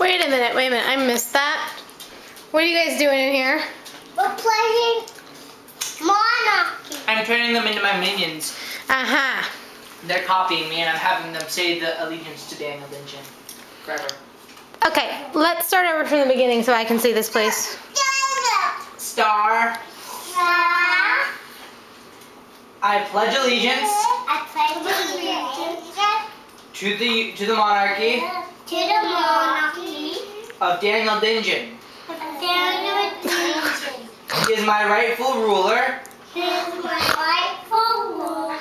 Wait a minute, wait a minute. I missed that. What are you guys doing in here? We're playing Monarchy. I'm turning them into my minions. Uh-huh. They're copying me, and I'm having them say the allegiance to Daniel Dinchen. Forever. Okay, let's start over from the beginning so I can see this place. Star, Star. I pledge allegiance I play allegiance to the to the monarchy to the monarchy of Daniel Dingen. Daniel Dingen. He is my rightful ruler, He is my rightful ruler,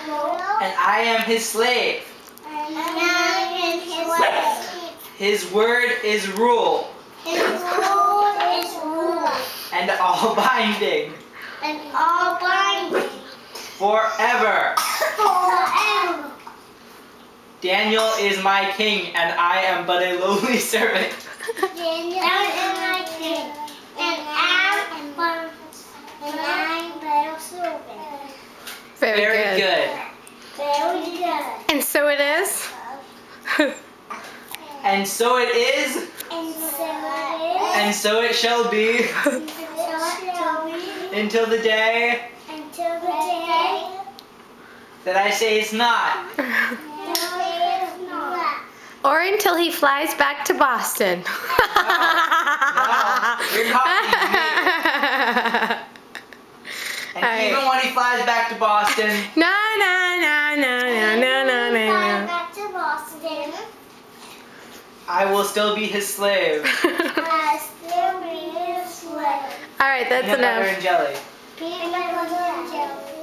and I am his slave. and I am his slave. His word is rule His rule is rule, and all binding and all binding forever. forever. Daniel is my king, and I am but a lowly servant. Daniel is my king, and I am but and I am but a servant. Very, Very good. Very good. And so it is. And so it is, And so it is. and so it shall be And so it shall be until the day until the day that I say it's not. that it is not. or until he flies back to Boston. you're And Alright. even when he flies back to Boston, No, no, no, no, no, no, no, no, Fly no. back to Boston. I will still be his slave. I still be his slave. All right, that's Peanut butter and jelly. Peanut butter